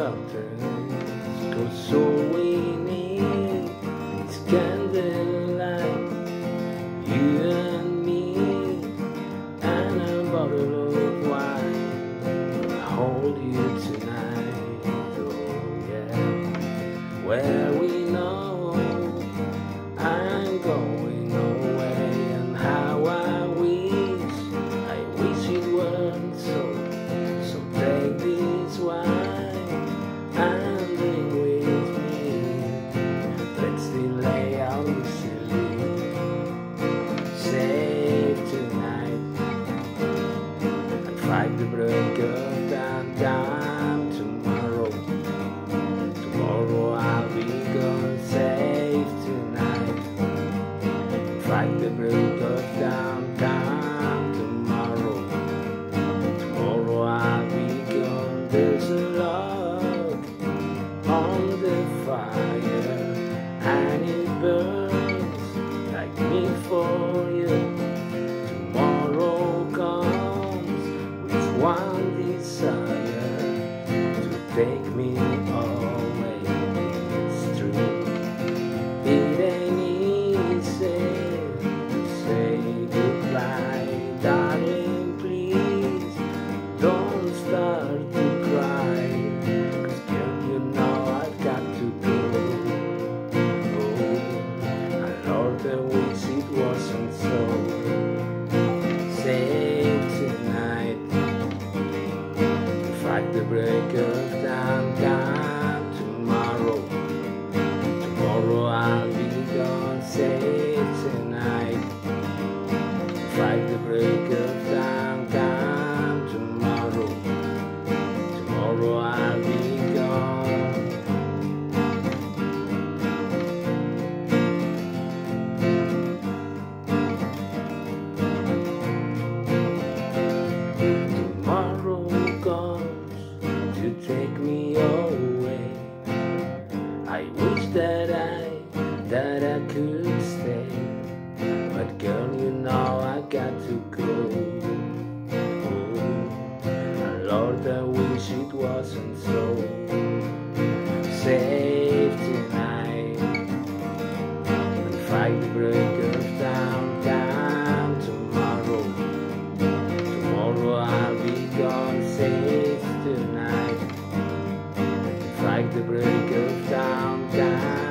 the curtains, cause break of dawn. Down tomorrow. Tomorrow I'll be gone. Save tonight. Fight the break of dawn. Down tomorrow. Tomorrow I'll be gone. There's a log on the fire, and it burns like me for it wasn't. Save tonight, fight the break of dawn, tomorrow. Tomorrow I'll be gone. Save that I, that I could stay. But girl, you know I got to go. Oh, Lord, I wish it wasn't so. like the break of dawn.